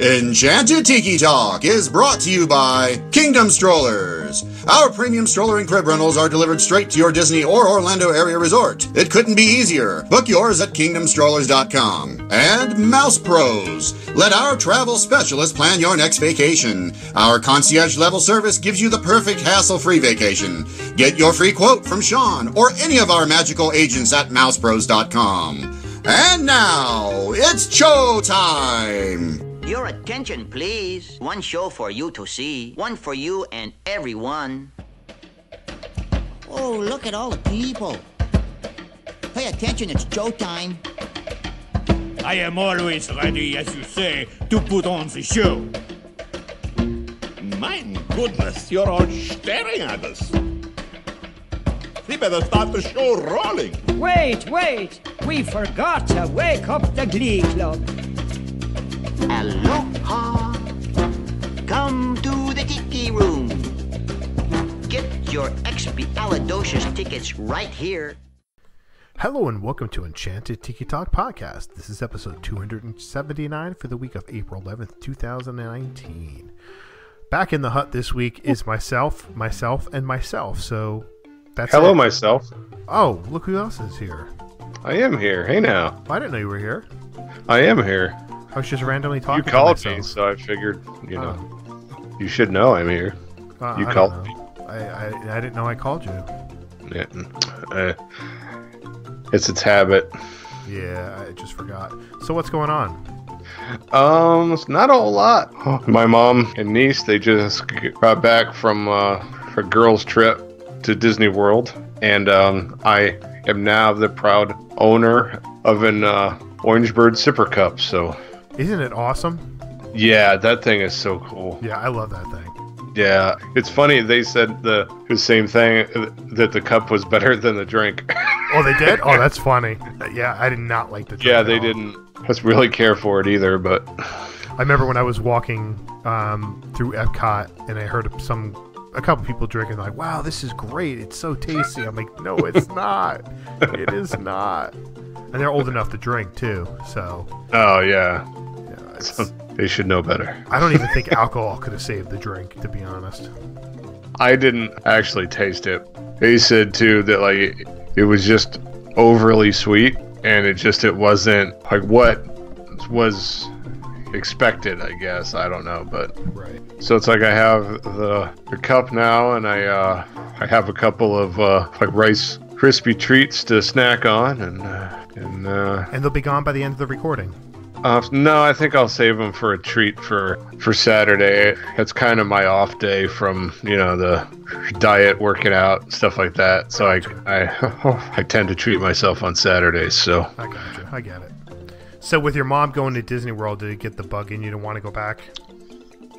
Enchanted Tiki Talk is brought to you by Kingdom Strollers. Our premium stroller and crib rentals are delivered straight to your Disney or Orlando area resort. It couldn't be easier. Book yours at kingdomstrollers.com. And Mouse Pros. Let our travel specialist plan your next vacation. Our concierge level service gives you the perfect hassle free vacation. Get your free quote from Sean or any of our magical agents at mousepros.com. And now, it's show time! Your attention, please. One show for you to see. One for you and everyone. Oh, look at all the people. Pay attention, it's show time. I am always ready, as you say, to put on the show. My goodness, you're all staring at us. We better start the show rolling. Wait, wait! We forgot to wake up the Glee Club. Aloha. Come to the Tiki Room. Get your expialidocious tickets right here. Hello and welcome to Enchanted Tiki Talk Podcast. This is episode 279 for the week of April 11th, 2019. Back in the hut this week is myself, myself, and myself. So that's Hello, it. myself. Oh, look who else is here. I am here. Hey now. I didn't know you were here. I am here. I was just randomly You talking. to called me, so I figured, you know, you should know I'm here. Uh, you I called me. I, I I didn't know I called you. Yeah. Uh, it's its habit. Yeah, I just forgot. So what's going on? Um, it's not a whole lot. My mom and niece, they just got back from uh, a girls' trip to Disney World, and um, I am now the proud owner of an uh, Orange Bird Sipper Cup. So, Isn't it awesome? yeah, that thing is so cool. Yeah, I love that thing. Yeah, it's funny. They said the, the same thing that the cup was better than the drink. Oh, they did? Oh, that's funny. Yeah, I did not like the. drink yeah, they didn't just really care for it either. But I remember when I was walking um, through Epcot and I heard some a couple people drinking like, "Wow, this is great! It's so tasty." I'm like, "No, it's not. it is not." And they're old enough to drink too, so oh yeah, it's, they should know better. I don't even think alcohol could have saved the drink, to be honest. I didn't actually taste it. He said too that like it was just overly sweet, and it just it wasn't like what was expected. I guess I don't know, but Right. so it's like I have the, the cup now, and I uh, I have a couple of uh, like rice crispy treats to snack on, and uh, and uh, And they'll be gone by the end of the recording. Uh, no, I think I'll save them for a treat for for Saturday. It's kind of my off day from you know the diet, working out, stuff like that. So I I I tend to treat myself on Saturdays. So I got you. I get it. So, with your mom going to Disney World, did it get the bug in you to want to go back?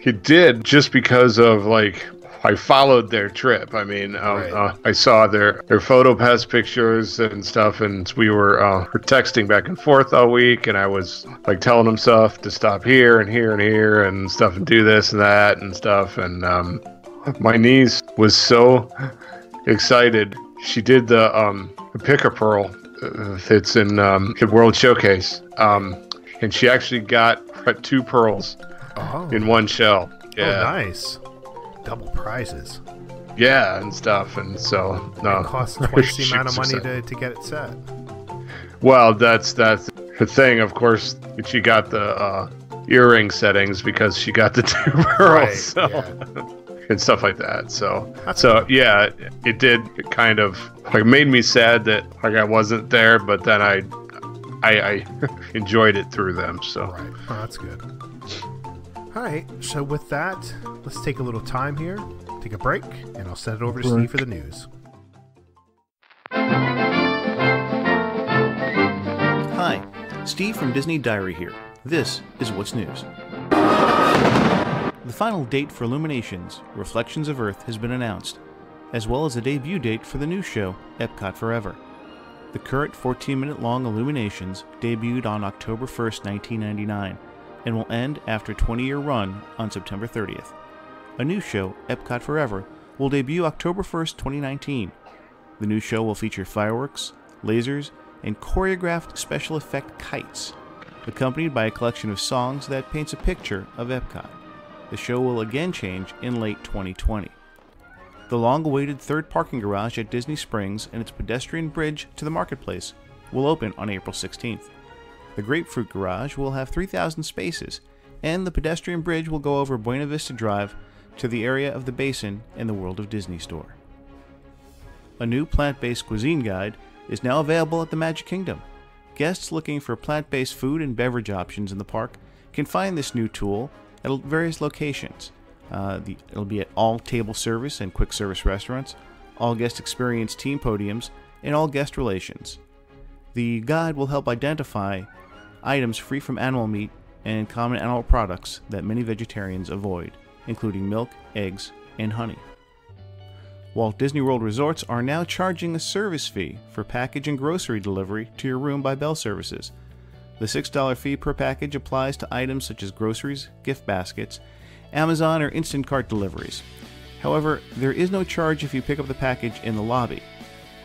it did just because of like. I followed their trip. I mean, uh, Right. uh, I saw their their photo pass pictures and stuff, and we were uh, texting back and forth all week. And I was like telling them stuff to stop here and here and here and stuff, and do this and that and stuff. And um, my niece was so excited. She did the um, the pick a pearl. Uh, it's in um, the World Showcase, um, and she actually got two pearls Oh, in one shell. oh Yeah, Double prizes. yeah, and stuff. And so no, It costs twice the amount of money to, to get it set. Well, that's that's the thing. Of course, she got the uh, earring settings because she got the two pearls. Right, so. yeah. and stuff like that. So, That's so yeah, it, it did kind of like made me sad that like I wasn't there, but then I, I, I enjoyed it through them. So, Right. Oh, that's good. All right. So with that, let's take a little time here, take a break, and I'll send it over to Steve for the news. Hi, Steve from Disney Diary here. This is What's News. The final date for Illuminations, Reflections of Earth, has been announced, as well as a debut date for the new show, Epcot Forever. The current 14 minute long Illuminations debuted on October 1st, 1999, and will end after a 20 year run on September 30th. A new show, Epcot Forever, will debut October 1st, 2019. The new show will feature fireworks, lasers, and choreographed special effect kites. accompanied by a collection of songs that paints a picture of Epcot. The show will again change in late 2020. The long awaited third parking garage at Disney Springs and its pedestrian bridge to the marketplace will open on April 16th. The Grapefruit Garage will have 3,000 spaces, and the pedestrian bridge will go over Buena Vista Drive to the area of the basin and the World of Disney store. A new plant based cuisine guide is now available at the Magic Kingdom. Guests looking for plant based food and beverage options in the park can find this new tool at various locations. Uh, the, it'll be at all table service and quick service restaurants, all guest experience team podiums, and all guest relations. The guide will help identify items free from animal meat and common animal products that many vegetarians avoid, including milk, eggs, and honey. Walt Disney World resorts are now charging a service fee for package and grocery delivery to your room by Bell Services. The $6 fee per package applies to items such as groceries, gift baskets, Amazon, or Instacart deliveries. However, there is no charge if you pick up the package in the lobby.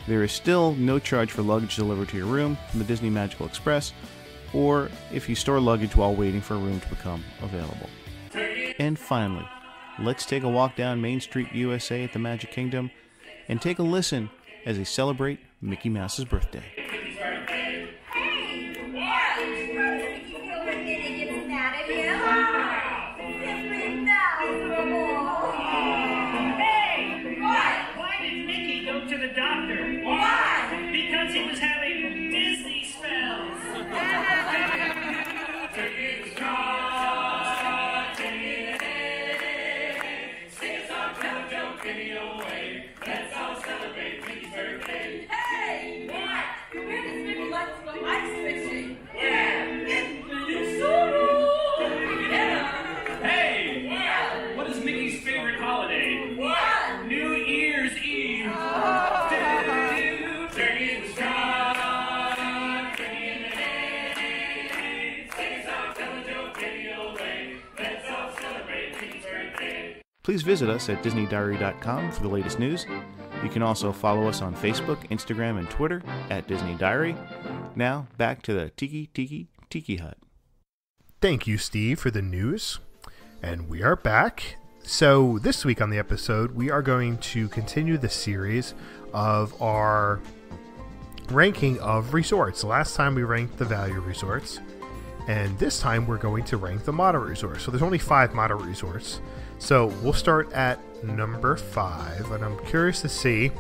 There is still no charge for luggage delivered to your room from the Disney Magical Express, or if you store luggage while waiting for a room to become available. And finally, let's take a walk down Main Street, USA at the Magic Kingdom and take a listen as they celebrate Mickey Mouse's birthday. What? Why did Mickey go to the doctor? Why? Because he was having visit us at DisneyDiary.com for the latest news. You can also follow us on Facebook, Instagram, and Twitter at Disney Diary. Now, back to the Tiki Tiki Tiki Hut. Thank you, Steve, for the news. And we are back. So, this week on the episode, we are going to continue the series of our ranking of resorts. Last time we ranked the value resorts, and this time we're going to rank the moderate resorts. So, there's only five moderate resorts. So, we'll start at number five, and I'm curious to see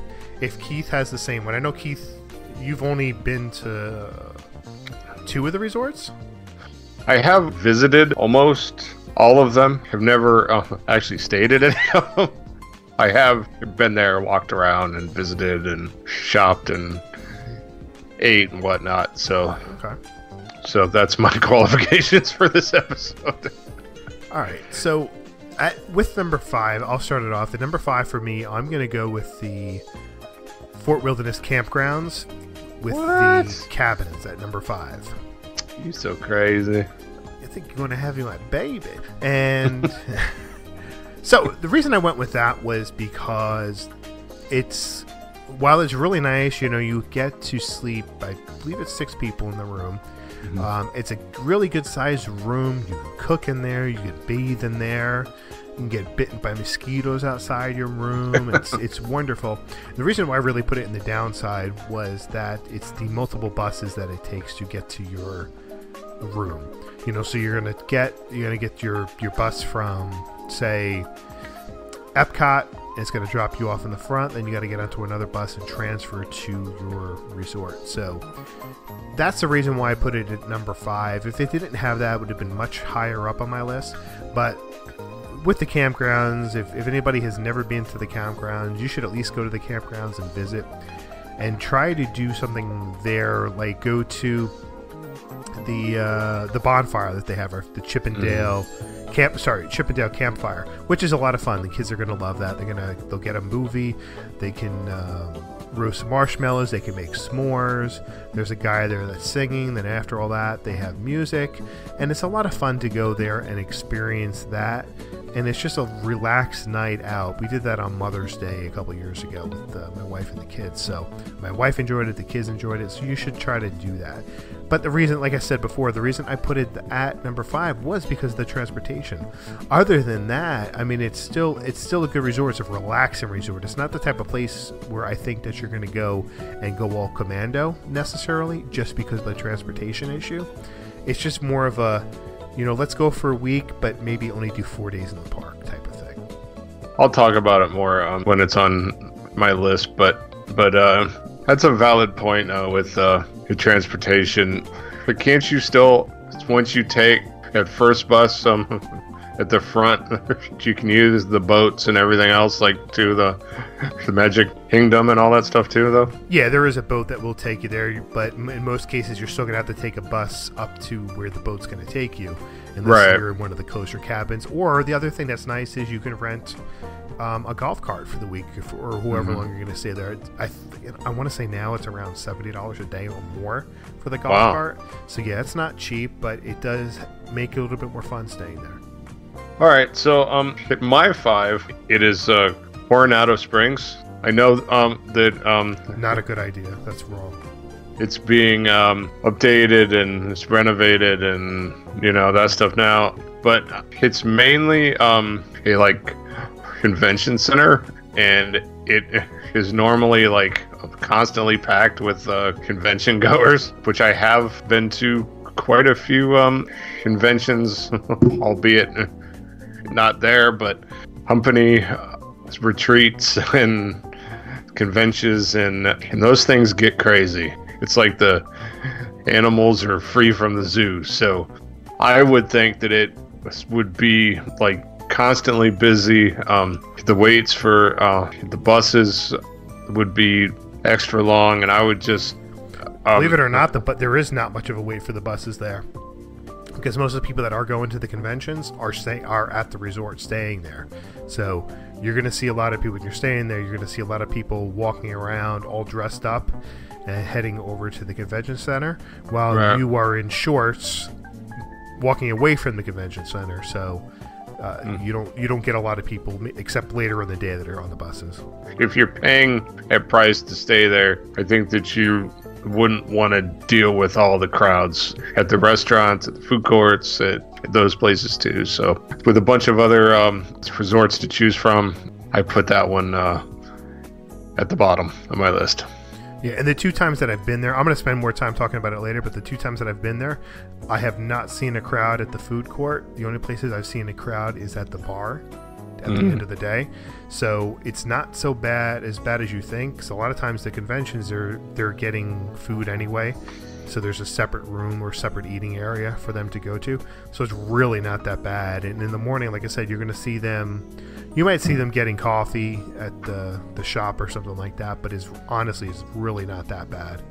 if Keith has the same one. I know, Keith, you've only been to two of the resorts? I have visited almost all of them. Have never uh, actually stayed at any of them. I have been there, walked around, and visited, and shopped, and ate and whatnot. So, Okay. so that's my qualifications for this episode. All right, so at, with number five, I'll start it off. The number five for me, I'm going to go with the Fort Wilderness Campgrounds with What? the cabins at number five. You so crazy. I think you're going to have you my baby. And so the reason I went with that was because it's while it's really nice, you know, you get to sleep. I believe it's six people in the room. Um, it's a really good sized room. You can cook in there. You can bathe in there. You can get bitten by mosquitoes outside your room. It's it's wonderful. The reason why I really put it in the downside was that it's the multiple buses that it takes to get to your room. You know, so you're gonna get you're gonna get your your bus from say Epcot. It's gonna drop you off in the front. Then you got to get onto another bus and transfer to your resort. So that's the reason why I put it at number five. If it didn't have that, it would have been much higher up on my list. But with the campgrounds, if, if anybody has never been to the campgrounds, you should at least go to the campgrounds and visit and try to do something there, like go to the uh, the bonfire that they have, or the Chip 'n' Dale camp. Sorry, Chip 'n' Dale campfire, which is a lot of fun. The kids are gonna love that. They're gonna they'll get a movie. They can uh, roast marshmallows. They can make s'mores. There's a guy there that's singing. Then after all that, they have music, and it's a lot of fun to go there and experience that. And it's just a relaxed night out. We did that on Mother's Day a couple years ago with uh, my wife and the kids. So my wife enjoyed it, the kids enjoyed it. So you should try to do that. But the reason, like I said before, the reason I put it at number five was because of the transportation. Other than that, I mean, it's still it's still a good resort. It's a relaxing resort. It's not the type of place where I think that you're going to go and go all commando necessarily, just because of the transportation issue. It's just more of a, you know, let's go for a week, but maybe only do four days in the park type of thing. I'll talk about it more um, when it's on my list, but but uh, that's a valid point uh, with uh, the transportation. But can't you still, once you take that first bus um, at the front, you can use the boats and everything else, like to the the Magic Kingdom and all that stuff too, though. Yeah, there is a boat that will take you there, but in most cases, you're still going to have to take a bus up to where the boat's going to take you, unless Right. you're in one of the coaster cabins. Or the other thing that's nice is you can rent um, a golf cart for the week, or whoever Mhm. long you're going to stay there. I th- I want to say now it's around seventy dollars a day or more for the golf Wow. cart. So yeah, it's not cheap, but it does make it a little bit more fun staying there. All right, so um, at my five, it is uh, Coronado Springs. I know um that um Not a good idea. That's wrong. it's being um, updated and it's renovated and you know that stuff now but it's mainly um, a like convention center and it is normally like constantly packed with uh, convention goers which i have been to quite a few um, conventions albeit not there but company uh, retreats and conventions and and those things get crazy. It's like the animals are free from the zoo so i would think that it would be like constantly busy um, the waits for uh, the buses would be extra long and i would just um, Believe it or not, the but there is not much of a wait for the buses there, because most of the people that are going to the conventions are stay are at the resort staying there. So you're going to see a lot of people when you're staying there. You're going to see a lot of people walking around all dressed up and heading over to the convention center, while Right. you are in shorts walking away from the convention center. So. Uh. You don't you don't get a lot of people except later in the day that are on the buses. if you're paying a price to stay there, I think that you wouldn't want to deal with all the crowds at the restaurants, at the food courts, at, at those places too. So, with a bunch of other um, resorts to choose from, I put that one uh, at the bottom of my list. Yeah, and the two times that I've been there, I'm going to spend more time talking about it later, but the two times that I've been there, I have not seen a crowd at the food court. The only places I've seen a crowd is at the bar at the Mm. end of the day. So it's not so bad as bad as you think. So a lot of times the conventions are they're getting food anyway. So there's a separate room or separate eating area for them to go to. So it's really not that bad. And in the morning, like I said, you're going to see them. You might see them getting coffee at the the shop or something like that. But is honestly, it's really not that bad.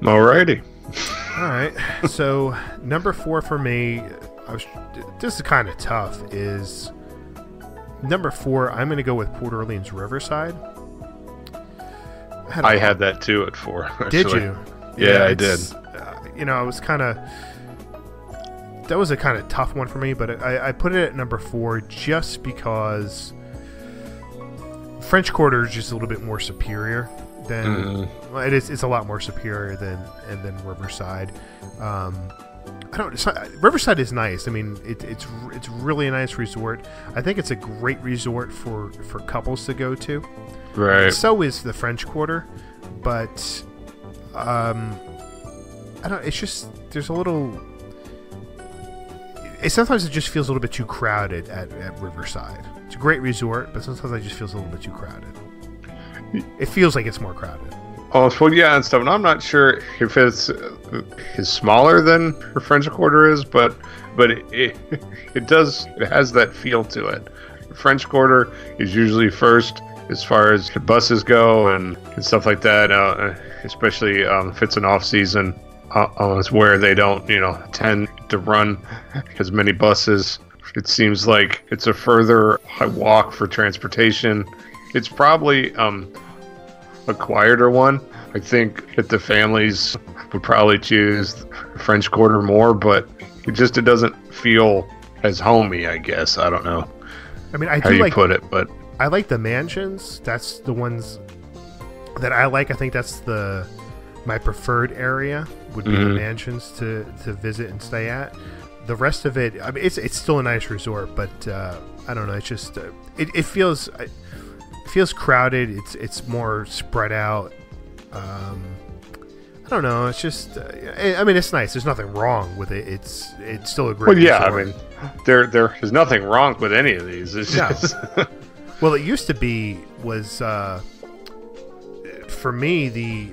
Alrighty. All right. So number four for me, I was, this is kind of tough. Is number four? I'm going to go with Port Orleans Riverside. I had that too at four. Did you? Yeah, I did. Uh, you know, I was kind of. That was a kind of tough one for me, but I, I put it at number four just because French Quarter is just a little bit more superior than Mhm. well, it is. It's a lot more superior than and than Riverside. Um, I don't. not- Riverside is nice. I mean, it, it's it's really a nice resort. I think it's a great resort for for couples to go to. Right. So is the French Quarter, but um, I don't. It's just there's a little. It, sometimes it just feels a little bit too crowded at, at Riverside. It's a great resort, but sometimes it just feels a little bit too crowded. It feels like it's more crowded. Oh, well, yeah, and stuff. And I'm not sure if it's uh, is smaller than the French Quarter is, but but it, it it does it has that feel to it. French Quarter is usually first as far as the buses go and, and stuff like that. Uh, especially um, if it's an off season, uh, uh, it's where they don't you know tend to run as many buses. It seems like it's a further walk for transportation. It's probably um, a quieter one. I think that the families would probably choose French Quarter more, but it just it doesn't feel as homey. I guess I don't know I mean, I how do you like put it, but I like the mansions. That's the ones that I like. I think that's the my preferred area would be the Mhm. mansions to to visit and stay at. The rest of it, I mean, it's it's still a nice resort, but uh, I don't know. It's just uh, it, it feels it feels crowded. It's it's more spread out. Um, I don't know. It's just uh, I mean, it's nice. There's nothing wrong with it. It's it's still a great. Well, yeah, I mean, there there is nothing wrong with any of these. It's No. just well, it used to be was uh, for me the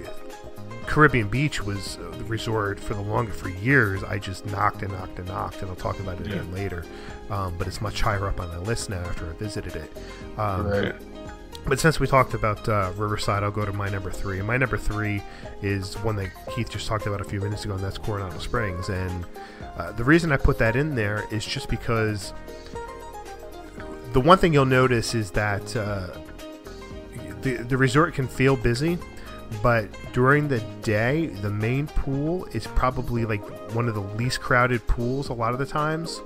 Caribbean Beach was the resort for the longest for years. I just knocked and knocked and knocked, and I'll talk about it again later. Um, but it's much higher up on my list now after I visited it. Um, Right. But since we talked about uh, Riverside, I'll go to my number three. And my number three is one that Keith just talked about a few minutes ago, and that's Coronado Springs. And uh, the reason I put that in there is just because the one thing you'll notice is that uh, the the resort can feel busy, but during the day, the main pool is probably like one of the least crowded pools a lot of the times,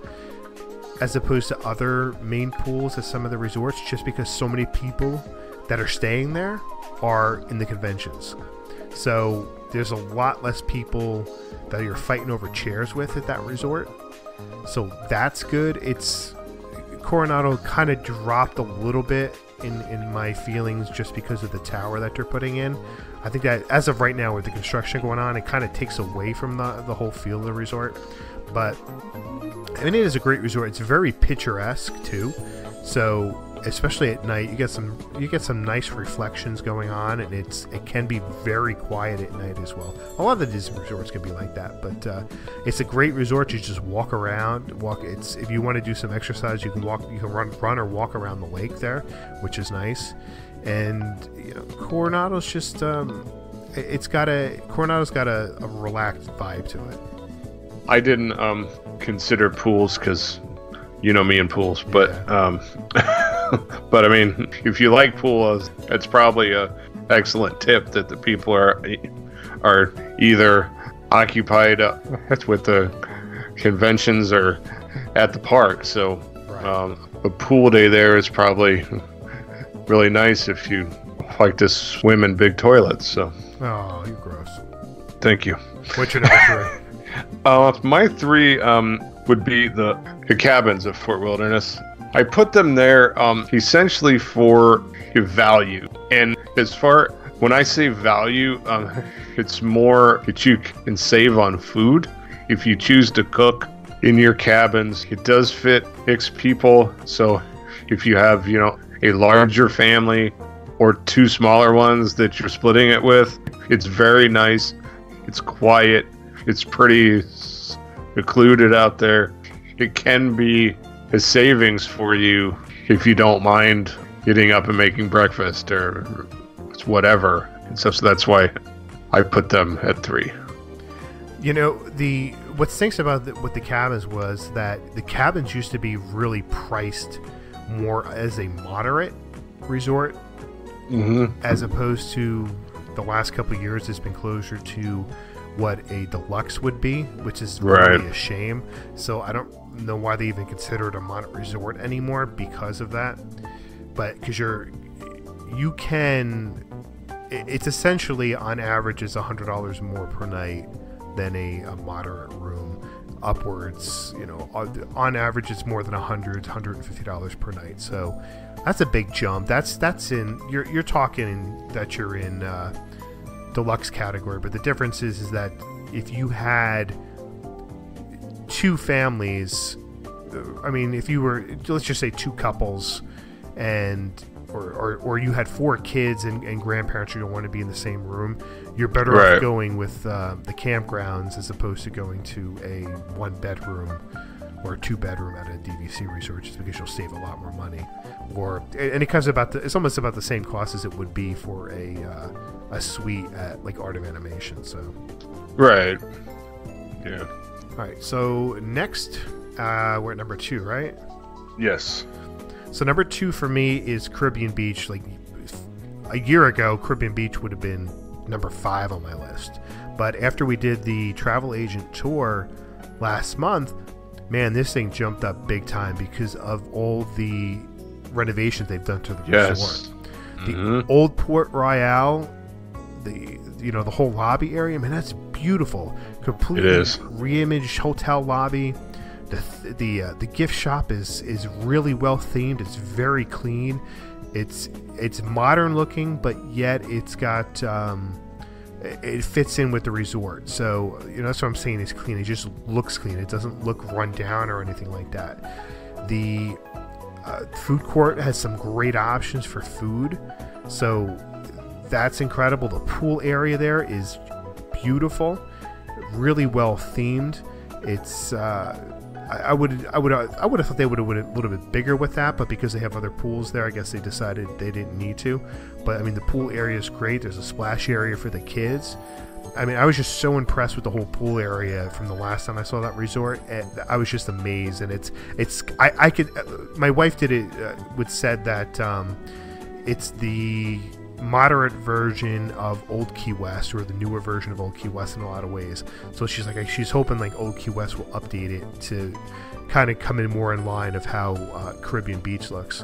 as opposed to other main pools at some of the resorts, just because so many people that are staying there are in the conventions. So there's a lot less people that you're fighting over chairs with at that resort. So that's good. It's Coronado kind of dropped a little bit in, in my feelings just because of the tower that they're putting in. I think that as of right now with the construction going on, it kind of takes away from the, the whole feel of the resort. But I mean, it is a great resort. It's very picturesque too. So especially at night, you get some you get some nice reflections going on, and it's it can be very quiet at night as well. A lot of the Disney resorts can be like that, but uh, it's a great resort. You just walk around, walk. It's if you want to do some exercise, you can walk, you can run, run or walk around the lake there, which is nice. And you know, Coronado's just um, it- it's got a Coronado's got a, a relaxed vibe to it. I didn't um, consider pools because you know me and pools, but um, but I mean, if you like pools, it's probably a excellent tip that the people are are either occupied uh, with the conventions or at the park. So um, a pool day there is probably really nice if you like to swim in big toilets. So Oh, you're gross. Thank you. What's your number three? Uh, my three um, would be the, the cabins of Fort Wilderness. I put them there um, essentially for value. And as far when I say value, um, it's more that you can save on food if you choose to cook in your cabins. It does fit six people, so if you have you know a larger family or two smaller ones that you're splitting it with, it's very nice. It's quiet. It's pretty secluded out there. It can be a savings for you if you don't mind getting up and making breakfast or whatever. And so, so that's why I put them at three. You know, the what stinks about the, with the cabins was that the cabins used to be really priced more as a moderate resort, Mhm. as opposed to the last couple of years. It's been closer to what a deluxe would be, which is really a shame. So I don't know why they even consider it a moderate resort anymore because of that. But because you're, you can, it's essentially on average is hundred dollars more per night than a, a moderate room. Upwards, you know, on- average it's more than 100 150 dollars per night. So that's a big jump. That's that's in you're you're talking that you're in uh, deluxe category, but the difference is is that if you had two families, I mean, if you were let's just say two couples, and or, or, or you had four kids and, and grandparents you don't want to be in the same room, you're better Right. off going with uh, the campgrounds as opposed to going to a one bedroom or a two bedroom at a DVC resort just because you'll save a lot more money. Or and it comes about the it's almost about the same cost as it would be for a uh, a suite at like Art of Animation. So Right. Yeah. all right, so next uh, we're at number two, right? Yes. So number two for me is Caribbean Beach. Like a year ago, Caribbean Beach would have been number five on my list. But after we did the travel agent tour last month, man, this thing jumped up big time because of all the renovations they've done to the Yes. resort. The mm-hmm. old Port Royal, the you know the whole lobby area, man, that's beautiful, completely It is. reimaged hotel lobby. The the uh, the gift shop is is really well themed. It's very clean. It's it's modern looking, but yet it's got um, it it fits in with the resort. So you know that's what I'm saying. It's clean. It just looks clean. It doesn't look run down or anything like that. The uh, food court has some great options for food. So that's incredible. The pool area there is beautiful, really well themed. It's uh, I, would I would I would have thought they would have been a little bit bigger with that, but because they have other pools there, I guess they decided they didn't need to. But I mean, the pool area is great. There's a splash area for the kids. I mean, I was just so impressed with the whole pool area from the last time I saw that resort. And I was just amazed, and it's it's I, I could. My wife did it. Uh, would said that um, it's the moderate version of Old Key West, or the newer version of Old Key West in a lot of ways. So she's like, she's hoping like Old Key West will update it to kind of come in more in line of how uh, Caribbean Beach looks.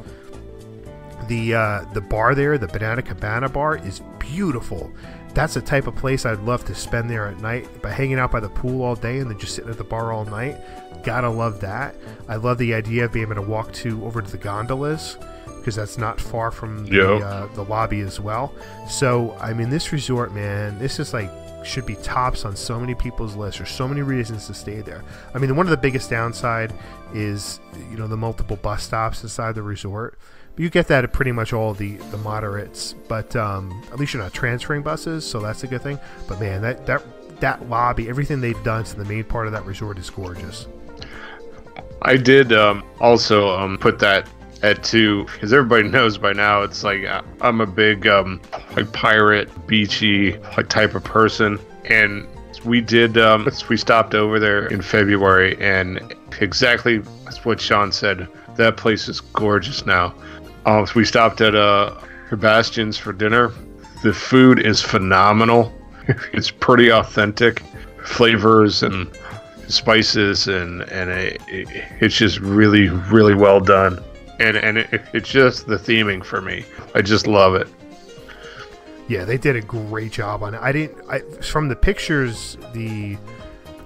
The uh, the bar there, the Banana Cabana bar, is beautiful. That's the type of place I'd love to spend there at night. By hanging out by the pool all day and then just sitting at the bar all night, gotta love that. I love the idea of being able to walk to over to the gondolas because that's not far from the, Yeah. uh, the lobby as well. So I mean, this resort, man, this is like should be tops on so many people's lists. There's so many reasons to stay there. I mean, one of the biggest downside is you know the multiple bus stops inside the resort. But you get that at pretty much all the the moderates. But um, at least you're not transferring buses, so that's a good thing. But man, that that that lobby, everything they've done to the main part of that resort is gorgeous. I did um, also um, put that at two because everybody knows by now it's like I- I'm a big um, like pirate beachy like type of person. And we did um, we stopped over there in February and exactly what Sean said. That place is gorgeous now. Um, we stopped at uh, Sebastian's for dinner. The food is phenomenal. It's pretty authentic. Flavors and spices and and it, it, it's just really really well done and and it, it's just the theming for me i just love it Yeah, they did a great job on it. I didn't. I from the pictures, the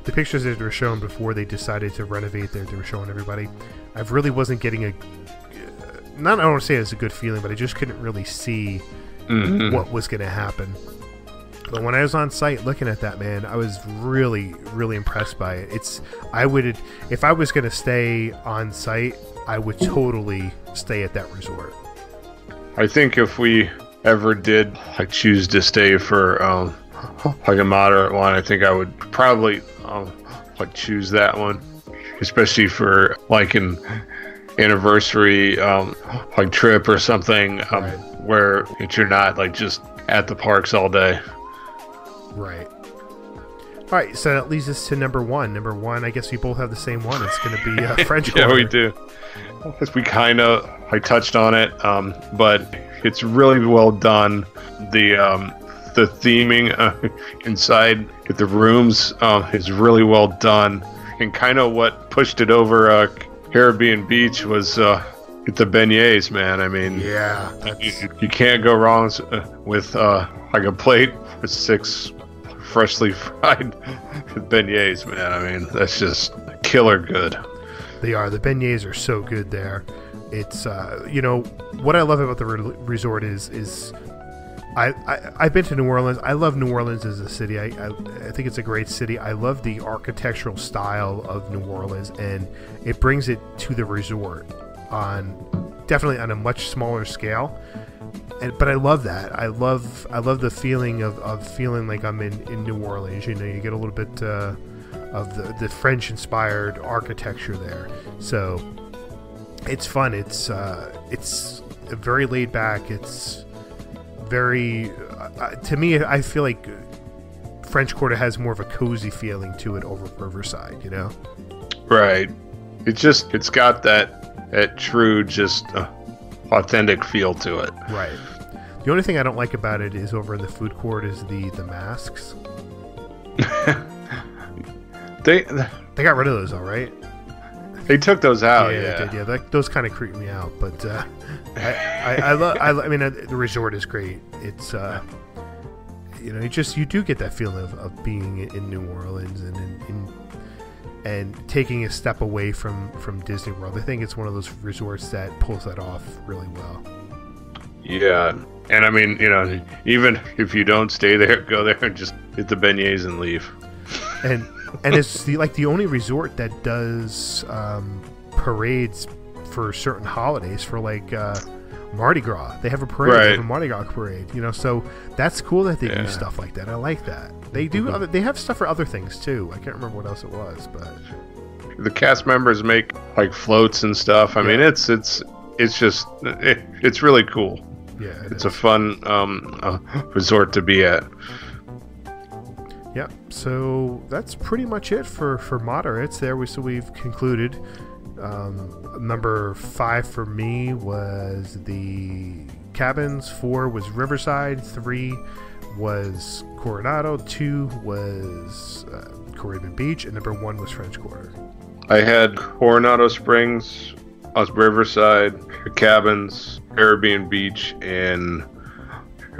the pictures that were shown before they decided to renovate there, they were showing everybody. I really wasn't getting a. Not I don't want to say it's a good feeling, but I just couldn't really see Mhm. what was going to happen. But when I was on site looking at that, man, I was really, really impressed by it. It's I would if I was going to stay on site, I would totally stay at that resort. i think if we ever did like choose to stay for um like a moderate one i think i would probably um like choose that one especially for like an anniversary um like trip or something um where if you're not like just at the parks all day Right. All right, so that leads us to number one. Number one, I guess we both have the same one. It's going to be uh, French yeah, Quarter. we do. Because we kind of I touched on it, um, but it's really well done. The um, the theming uh, inside the rooms uh, is really well done, and kind of what pushed it over uh, Caribbean Beach was uh, the beignets, man. I mean, yeah, you, you can't go wrong uh, with uh, like a plate with six freshly fried beignets, man. I mean, that's just killer good. They are. The beignets are so good there. It's uh, you know what I love about the re- resort is is I, I I've been to New Orleans. I love New Orleans as a city. I, I I think it's a great city. I love the architectural style of New Orleans, and it brings it to the resort on definitely on a much smaller scale. And, but I love that. I love I love the feeling of, of feeling like I'm in, in New Orleans. You know, you get a little bit uh, of the, the French inspired architecture there. So it's fun. It's uh, it's very laid back. It's very uh, uh, to me. I feel like French Quarter has more of a cozy feeling to it over Riverside. You know. Right. It's just it's got that that true just uh, authentic feel to it. Right. The only thing I don't like about it is over in the food court is the the masks. They they got rid of those, all right. They took those out. yeah, Yeah. did, yeah. That, those kind of creep me out, but uh, I, I, I love. I, I mean, uh, the resort is great. It's, uh, you know, you just you do get that feeling of, of being in New Orleans and in, in and taking a step away from from Disney World. I think it's one of those resorts that pulls that off really well. Yeah, and I mean, you know, even if you don't stay there, go there and just hit the beignets and leave. And and it's the like the only resort that does um, parades for certain holidays for like uh, Mardi Gras. They have a parade, they have a Mardi Gras parade. You know, so that's cool that they Yeah. do stuff like that. I like that. They do. Other, they have stuff for other things too. I can't remember what else it was, but The cast members make like floats and stuff. I mean, it's it's it's just it, it's really cool. Yeah, it it's a fun um, uh, resort to be at. Yep. So that's pretty much it for for moderates. There we so we've concluded. Um, number five for me was the cabins. Four was Riverside. Three was Coronado. Two was uh, Caribbean Beach, and number one was French Quarter. I had Coronado Springs, us Riverside, Cabins, Caribbean Beach, and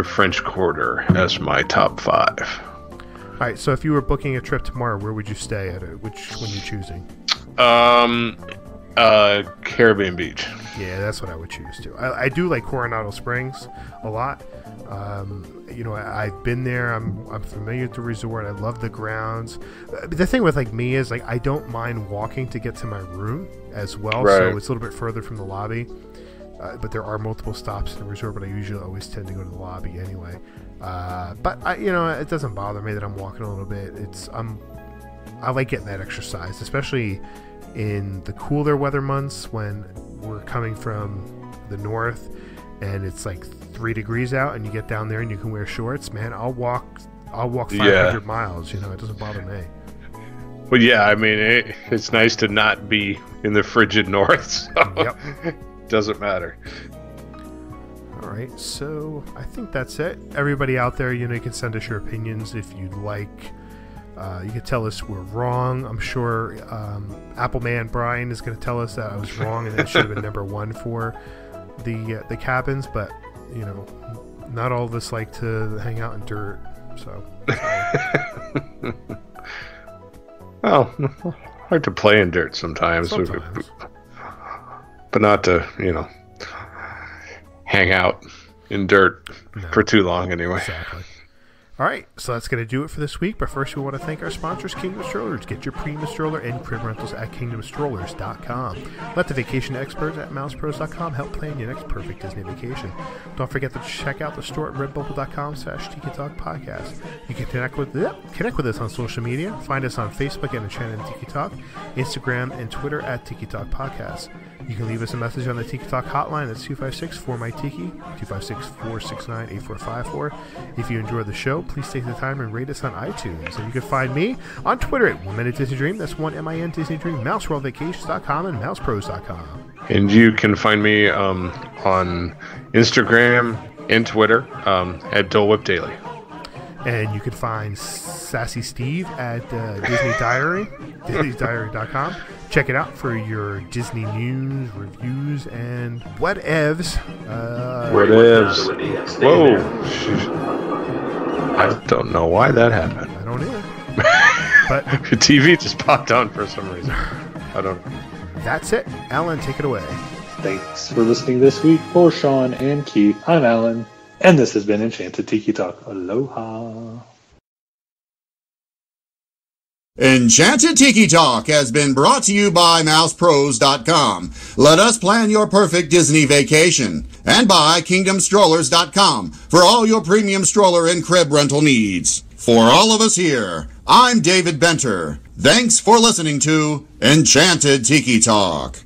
French Quarter as my top five. All right. So if you were booking a trip tomorrow, where would you stay at? It? Which one are you choosing? Um, uh, Caribbean Beach. Yeah, that's what I would choose too. I, I do like Coronado Springs a lot. Um, you know, I, I've been there. I'm I'm familiar with the resort. I love the grounds. Uh, The thing with like me is like I don't mind walking to get to my room as well. Right. So it's a little bit further from the lobby. Uh, but there are multiple stops in the resort. But I usually always tend to go to the lobby anyway. Uh, but I, you know, it doesn't bother me that I'm walking a little bit. It's I'm I like getting that exercise, especially in the cooler weather months when we're coming from the north and it's like three degrees out and you get down there and you can wear shorts. Man, I'll walk. I'll walk Yeah. 500 miles. You know, it doesn't bother me. Well, yeah, I mean, it, it's nice to not be in the frigid north. So Yep. it doesn't matter. All right, so I think that's it. Everybody out there, you know, you can send us your opinions if you'd like. Uh, you can tell us we're wrong. I'm sure um, Appleman Brian is going to tell us that I was wrong and that it should have been number one for the uh, the cabins. But you know, not all of us like to hang out in dirt. So Well, I like to play in dirt sometimes, Sometimes. but not to, you know, hang out in dirt for too long anyway. Exactly. All right, so that's going to do it for this week. But first, we want to thank our sponsors, Kingdom Strollers. Get your premium stroller and crib rentals at kingdomstrollers.com. Let the vacation experts at mousepros.com help plan your next perfect Disney vacation. Don't forget to check out the store at redbubble.com slash Tiki Talk Podcast. You can connect with yeah, connect with us on social media. Find us on Facebook at Enchanted Tiki Talk, Instagram, and Twitter at Tiki Talk Podcast. You can leave us a message on the Tiki Talk hotline. That's 256 4 my Tiki, 256 469 8454. If you enjoy the show, please take the time and rate us on iTunes. And you can find me on Twitter at One Minute Disney Dream. That's one M I N Disney Dream, MouseWorldVacations.com, and MousePros.com. And you can find me um, on Instagram and Twitter um, at Dole Whip Daily. And you can find Sassy Steve at uh, Disney Diary, DisneyDiary.com. Check it out for your Disney news, reviews, and whatevs. Uh, Whatevs. Whoa. I don't know why that happened. I don't either. but the TV just popped on for some reason. I don't. That's it. Alan, take it away. Thanks for listening this week for Sean and Keith. I'm Alan, and this has been Enchanted Tiki Talk. Aloha. Enchanted Tiki Talk has been brought to you by MousePros.com. Let us plan your perfect Disney vacation. And by KingdomStrollers.com for all your premium stroller and crib rental needs. For all of us here, I'm David Benter. Thanks for listening to Enchanted Tiki Talk.